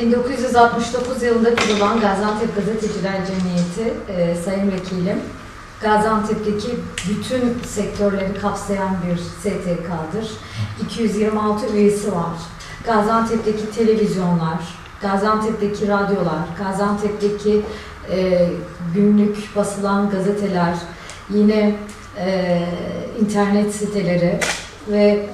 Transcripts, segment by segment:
1969 yılında kurulan Gaziantep Gazeteciler Cemiyeti, e, Sayın Vekilim, Gaziantep'teki bütün sektörleri kapsayan bir STK'dır. 226 üyesi var. Gaziantep'teki televizyonlar, Gaziantep'teki radyolar, Gaziantep'teki e, günlük basılan gazeteler, yine e, internet siteleri ve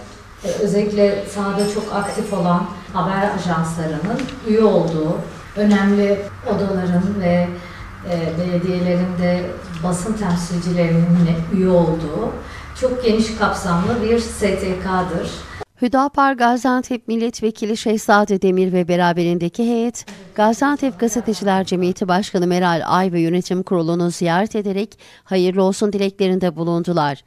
özellikle sahada çok aktif olan haber ajanslarının üye olduğu önemli odaların ve e, belediyelerin de basın temsilcilerinin üye olduğu çok geniş kapsamlı bir STK'dır. Hüdapar Gaziantep Milletvekili Şehzade Demir ve beraberindeki heyet, Gaziantep Gazeteciler Cemiyeti Başkanı Meral Ay ve Yönetim Kurulu'nu ziyaret ederek hayırlı olsun dileklerinde bulundular.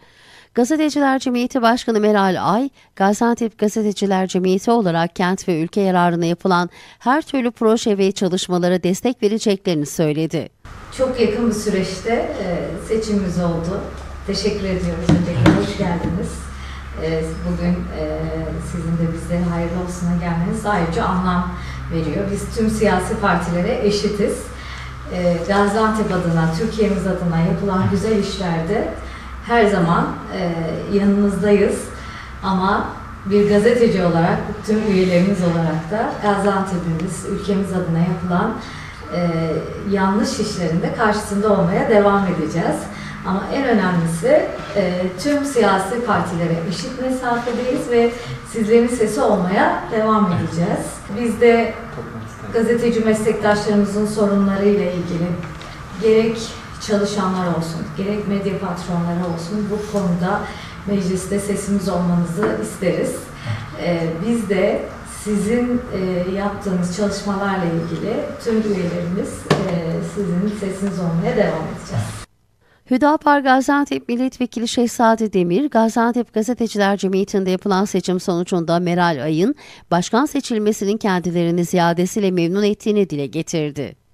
Gazeteciler Cemiyeti Başkanı Meral Ay, Gaziantep Gazeteciler Cemiyeti olarak kent ve ülke yararına yapılan her türlü proje ve çalışmalara destek vereceklerini söyledi. Çok yakın bir süreçte e, seçimimiz oldu. Teşekkür ediyoruz. Öncelikle hoş geldiniz. E, Bugün e, sizin de bizlere hayırlı olsuna gelmeniz ayrıca anlam veriyor. Biz tüm siyasi partilere eşitiz. Gaziantep adına, Türkiye'miz adına yapılan güzel işlerde her zaman e, yanınızdayız. Ama bir gazeteci olarak, tüm üyelerimiz olarak da Gaziantep'imiz, ülkemiz adına yapılan e, yanlış işlerinde karşısında olmaya devam edeceğiz. Ama en önemlisi e, tüm siyasi partilere eşit mesafedeyiz ve sizlerin sesi olmaya devam edeceğiz. Biz de gazeteci meslektaşlarımızın sorunlarıyla ilgili gerek çalışanlar olsun, gerek medya patronları olsun bu konuda mecliste sesimiz olmanızı isteriz. Ee, biz de sizin e, yaptığınız çalışmalarla ilgili tüm üyelerimiz e, sizin sesiniz olmaya devam edeceğiz. Hüdapar Gaziantep Milletvekili Şehzade Demir, Gaziantep Gazeteciler Cemiyeti'nde yapılan seçim sonucunda Meral Ay'ın başkan seçilmesinin kendilerini ziyadesiyle memnun ettiğini dile getirdi.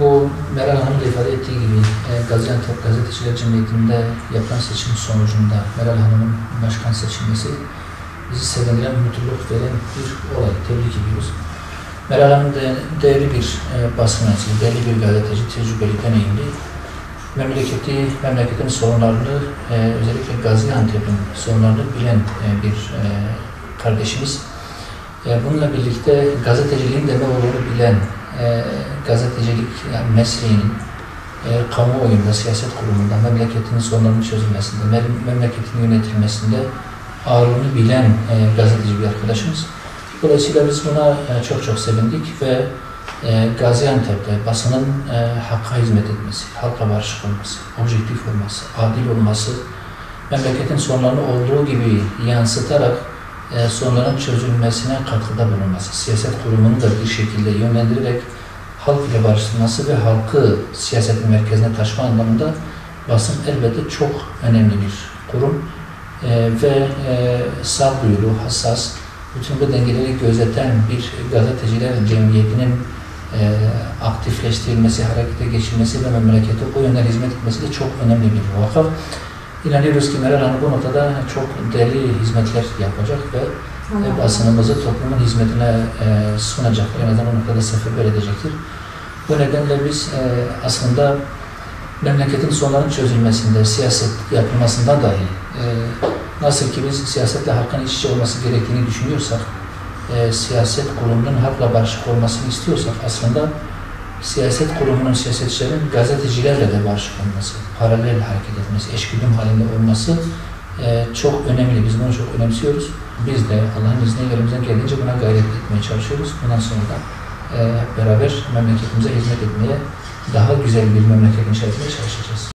Bu Meral Hanım ifade ettiği gibi e, Gaziantep Gazeteciler Cemiyeti'nde yapılan seçim sonucunda Meral Hanım'ın başkan seçilmesi bizi sevindiren, mutluluk veren bir olay. Tebrik ediyoruz. Meral Hanım de, değerli bir e, basın mensubu, değerli bir gazeteci, tecrübeli, deneyimli. Memleketi, memleketin sorunlarını, e, özellikle Gaziantep'in sorunlarını bilen e, bir e, kardeşimiz. E, bununla birlikte gazeteciliğin de ne olduğunu bilen, e, gazetecilik yani mesleğinin e, kamuoyunda, siyaset kurumunda, memleketin sorunlarının çözülmesinde, mem- memleketin yönetilmesinde ağırlığını bilen e, gazeteci bir arkadaşımız. Dolayısıyla biz buna e, çok çok sevindik ve e, Gaziantep'te basının e, hakka hizmet etmesi, halka barışık olması, objektif olması, adil olması, memleketin sorunlarını olduğu gibi yansıtarak e, sorunların çözülmesine katkıda bulunması, siyaset kurumunu da bir şekilde yönlendirerek halk ile barıştırması ve halkı siyasetin merkezine taşıma anlamında basın elbette çok önemli bir kurum E, ve e, sağduyulu, hassas, bütün bu dengeleri gözeten bir gazeteciler cemiyetinin e, aktifleştirilmesi, harekete geçirmesi ve memlekete o yönden hizmet etmesi de çok önemli bir vakıf. İnanıyoruz ki Meral Hanım bu noktada çok değerli hizmetler yapacak ve e, basınımızı toplumun hizmetine e, sunacak. En azından o noktada seferber edecektir. Bu nedenle biz e, aslında memleketin sorunların çözülmesinde, siyaset yapılmasında dahi e, nasıl ki biz siyasetle halkın iç içe olması gerektiğini düşünüyorsak, e, siyaset kurumunun halkla barışık olmasını istiyorsak aslında siyaset kurumunun, siyasetçilerin gazetecilerle de barışık olması, paralel hareket etmesi, eşgüdüm halinde olması e, çok önemli. Biz bunu çok önemsiyoruz. Biz de Allah'ın izniyle elimizden geldiğince buna gayret etmeye çalışıyoruz. Bundan sonra da e, beraber memleketimize hizmet etmeye, daha güzel bir memleket inşa etmeye çalışacağız.